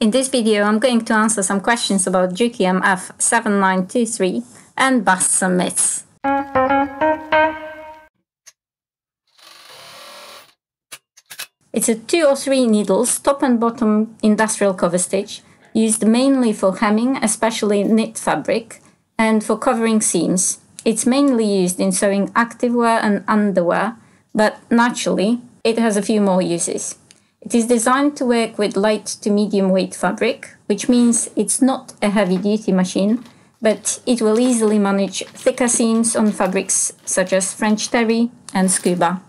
In this video, I'm going to answer some questions about Juki MF7923 and bust some myths. It's a two or three needles, top and bottom industrial cover stitch, used mainly for hemming, especially knit fabric, and for covering seams. It's mainly used in sewing activewear and underwear, but naturally, it has a few more uses. It is designed to work with light to medium weight fabric, which means it's not a heavy duty machine, but it will easily manage thicker seams on fabrics such as French terry and scuba.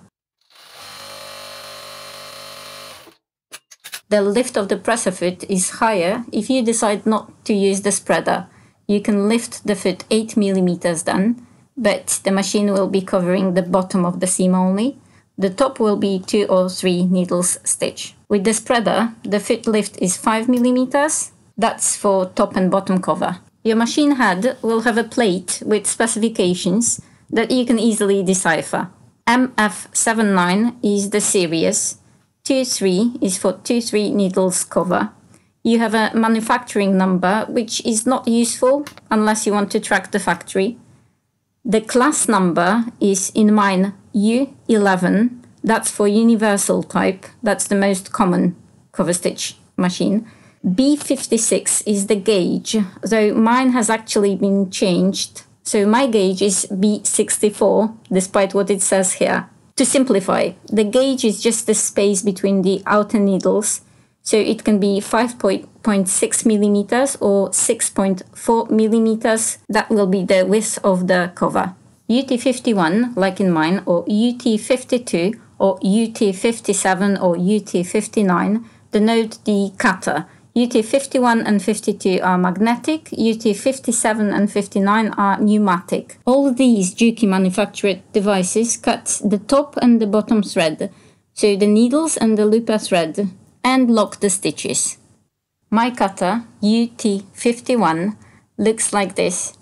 The lift of the presser foot is higher if you decide not to use the spreader. You can lift the foot 8 millimeters then, but the machine will be covering the bottom of the seam only, the top will be 2 or 3 needles stitch. With the spreader, the foot lift is 5 mm. That's for top and bottom cover. Your machine head will have a plate with specifications that you can easily decipher. MF79 is the series, 23 is for 2-3 needles cover. You have a manufacturing number which is not useful unless you want to track the factory. The class number is in mine U11, that's for universal type, that's the most common cover stitch machine. B56 is the gauge, though mine has actually been changed. So my gauge is B64, despite what it says here. To simplify, the gauge is just the space between the outer needles, so it can be 5.6 millimeters or 6.4 millimeters. That will be the width of the cover. UT51, like in mine, or UT52 or UT57 or UT59 denote the cutter. UT51 and 52 are magnetic, UT57 and 59 are pneumatic. All these Juki manufactured devices cut the top and the bottom thread, so the needles and the looper thread, and lock the stitches. My cutter, UT51, looks like this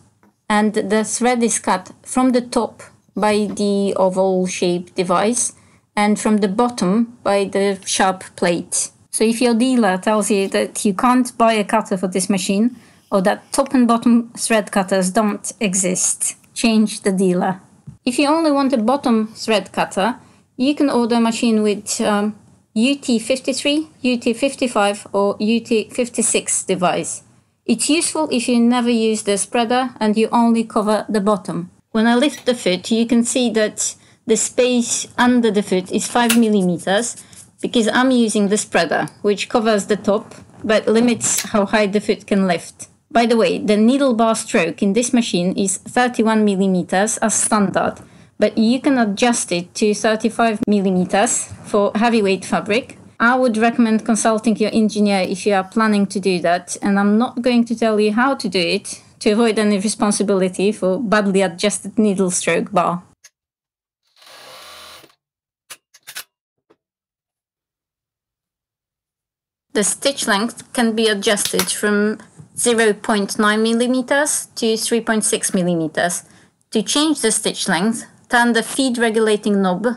and the thread is cut from the top by the oval shaped device and from the bottom by the sharp plate. So if your dealer tells you that you can't buy a cutter for this machine or that top and bottom thread cutters don't exist, change the dealer. If you only want a bottom thread cutter, you can order a machine with um, UT53, UT55 or UT56 device. It's useful if you never use the spreader and you only cover the bottom. When I lift the foot, you can see that the space under the foot is 5 millimeters because I'm using the spreader, which covers the top but limits how high the foot can lift. By the way, the needle bar stroke in this machine is 31 millimeters as standard, but you can adjust it to 35 millimeters for heavyweight fabric I would recommend consulting your engineer if you are planning to do that, and I'm not going to tell you how to do it to avoid any responsibility for badly adjusted needle stroke bar. The stitch length can be adjusted from 0.9 millimeters to 3.6 millimeters. To change the stitch length, turn the feed regulating knob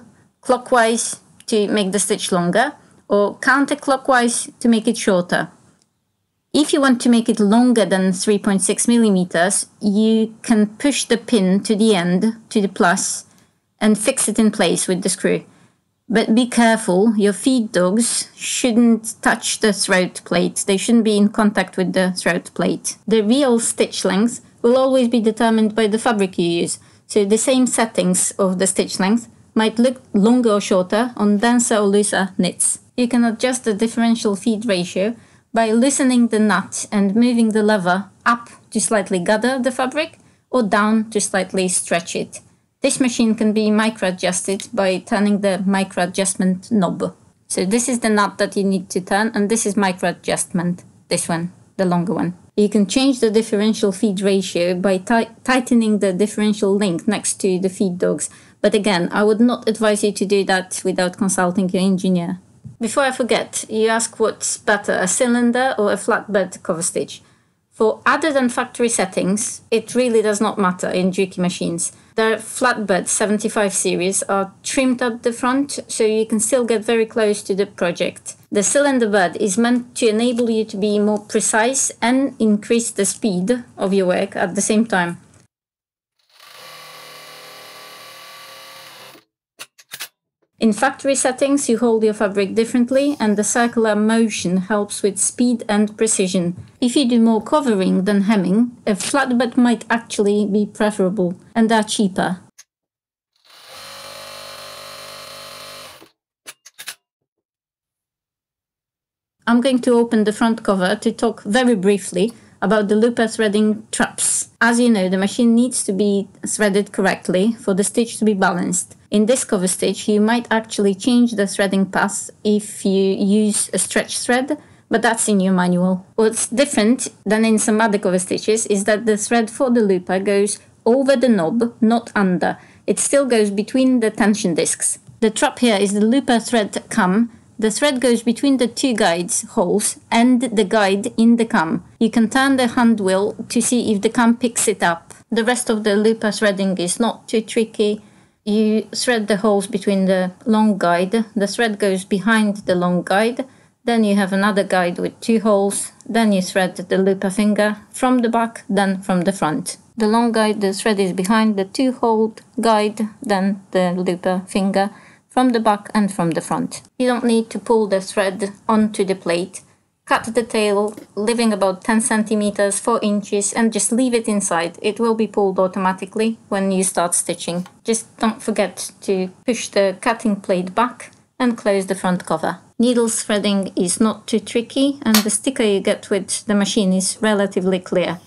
clockwise to make the stitch longer or counterclockwise to make it shorter. If you want to make it longer than 3.6 millimeters, you can push the pin to the end, to the plus, and fix it in place with the screw. But be careful, your feed dogs shouldn't touch the throat plate. They shouldn't be in contact with the throat plate. The real stitch length will always be determined by the fabric you use. So the same settings of the stitch length might look longer or shorter on denser or looser knits you can adjust the differential feed ratio by loosening the nut and moving the lever up to slightly gather the fabric or down to slightly stretch it. This machine can be micro adjusted by turning the micro adjustment knob. So this is the nut that you need to turn and this is micro adjustment, this one, the longer one. You can change the differential feed ratio by tightening the differential link next to the feed dogs. But again, I would not advise you to do that without consulting your engineer. Before I forget, you ask what's better, a cylinder or a flatbed cover stitch. For other than factory settings, it really does not matter in Juki machines. The flatbed 75 series are trimmed at the front, so you can still get very close to the project. The cylinder bed is meant to enable you to be more precise and increase the speed of your work at the same time. In factory settings, you hold your fabric differently and the circular motion helps with speed and precision. If you do more covering than hemming, a flatbed might actually be preferable and are cheaper. I'm going to open the front cover to talk very briefly about the looper threading traps. As you know, the machine needs to be threaded correctly for the stitch to be balanced. In this cover stitch, you might actually change the threading path if you use a stretch thread, but that's in your manual. What's different than in some other cover stitches is that the thread for the looper goes over the knob, not under. It still goes between the tension discs. The trap here is the looper thread cam, the thread goes between the two guides holes and the guide in the cam. You can turn the hand wheel to see if the cam picks it up. The rest of the looper threading is not too tricky. You thread the holes between the long guide. The thread goes behind the long guide. Then you have another guide with two holes. Then you thread the looper finger from the back, then from the front. The long guide, the thread is behind the two hole guide, then the looper finger from the back and from the front. You don't need to pull the thread onto the plate. Cut the tail, leaving about 10 centimeters, 4 inches, and just leave it inside. It will be pulled automatically when you start stitching. Just don't forget to push the cutting plate back and close the front cover. Needle threading is not too tricky and the sticker you get with the machine is relatively clear.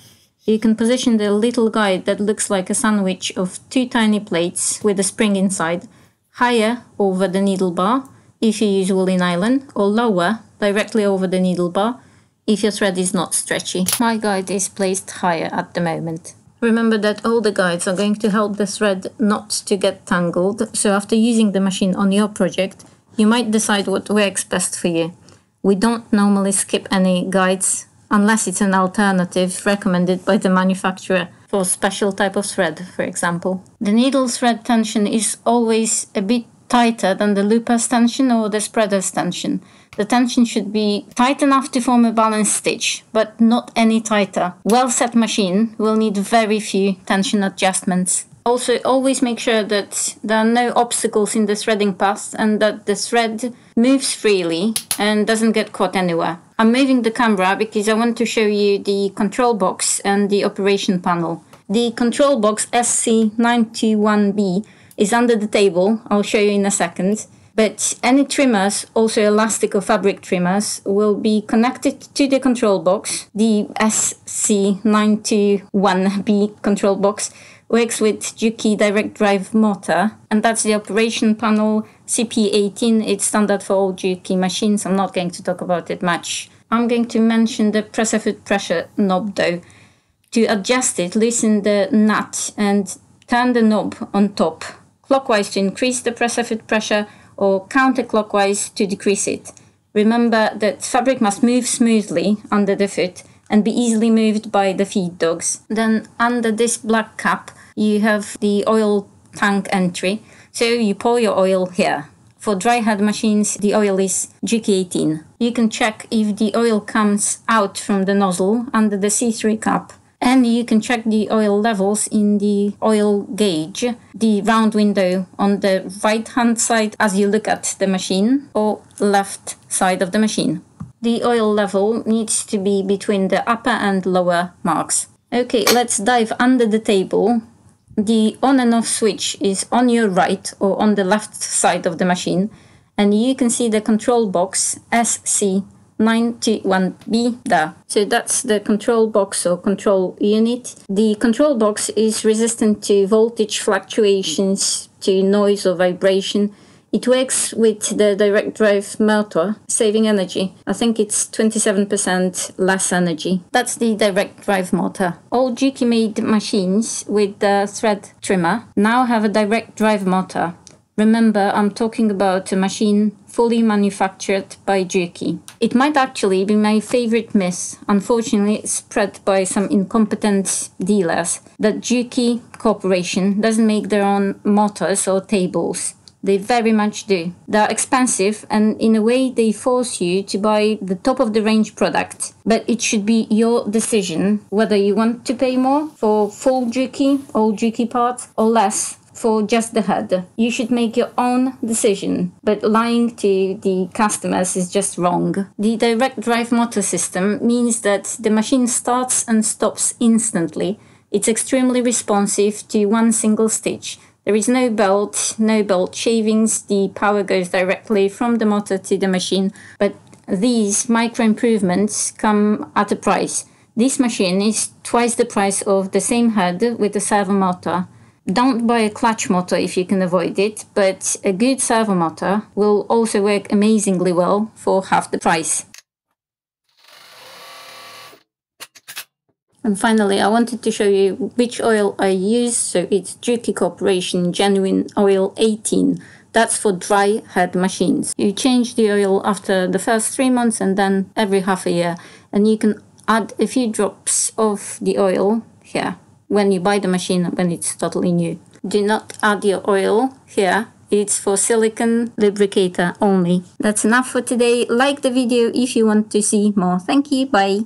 You can position the little guide that looks like a sandwich of two tiny plates with a spring inside higher over the needle bar if you use woolly nylon or lower directly over the needle bar if your thread is not stretchy. My guide is placed higher at the moment. Remember that all the guides are going to help the thread not to get tangled, so after using the machine on your project, you might decide what works best for you. We don't normally skip any guides unless it's an alternative recommended by the manufacturer for a special type of thread, for example. The needle thread tension is always a bit tighter than the looper's tension or the spreader's tension. The tension should be tight enough to form a balanced stitch, but not any tighter. Well set machine will need very few tension adjustments. Also, always make sure that there are no obstacles in the threading path and that the thread moves freely and doesn't get caught anywhere. I'm moving the camera because I want to show you the control box and the operation panel. The control box SC921B is under the table, I'll show you in a second. But any trimmers, also elastic or fabric trimmers, will be connected to the control box, the SC921B control box, works with Juki direct drive motor, and that's the operation panel CP18. It's standard for all Juki machines. I'm not going to talk about it much. I'm going to mention the pressure foot pressure knob though. To adjust it, loosen the nut and turn the knob on top, clockwise to increase the foot pressure or counterclockwise to decrease it. Remember that fabric must move smoothly under the foot and be easily moved by the feed dogs. Then under this black cap, you have the oil tank entry. So you pour your oil here. For dry head machines, the oil is GK18. You can check if the oil comes out from the nozzle under the C3 cap. And you can check the oil levels in the oil gauge, the round window on the right hand side as you look at the machine or left side of the machine. The oil level needs to be between the upper and lower marks. Okay, let's dive under the table the on and off switch is on your right or on the left side of the machine and you can see the control box SC91B there. So that's the control box or control unit. The control box is resistant to voltage fluctuations, to noise or vibration it works with the direct drive motor, saving energy. I think it's 27% less energy. That's the direct drive motor. All Juki made machines with the thread trimmer now have a direct drive motor. Remember, I'm talking about a machine fully manufactured by Juki. It might actually be my favorite myth, unfortunately spread by some incompetent dealers, that Juki Corporation doesn't make their own motors or tables. They very much do. They're expensive and in a way they force you to buy the top of the range product. But it should be your decision whether you want to pay more for full Juki, all Juki parts, or less for just the head. You should make your own decision, but lying to the customers is just wrong. The direct drive motor system means that the machine starts and stops instantly. It's extremely responsive to one single stitch there is no belt, no belt shavings. The power goes directly from the motor to the machine, but these micro improvements come at a price. This machine is twice the price of the same head with a servo motor. Don't buy a clutch motor if you can avoid it, but a good servo motor will also work amazingly well for half the price. And finally, I wanted to show you which oil I use. So it's Juki Corporation Genuine Oil 18. That's for dry head machines. You change the oil after the first three months and then every half a year. And you can add a few drops of the oil here when you buy the machine when it's totally new. Do not add your oil here. It's for silicon lubricator only. That's enough for today. Like the video if you want to see more. Thank you. Bye.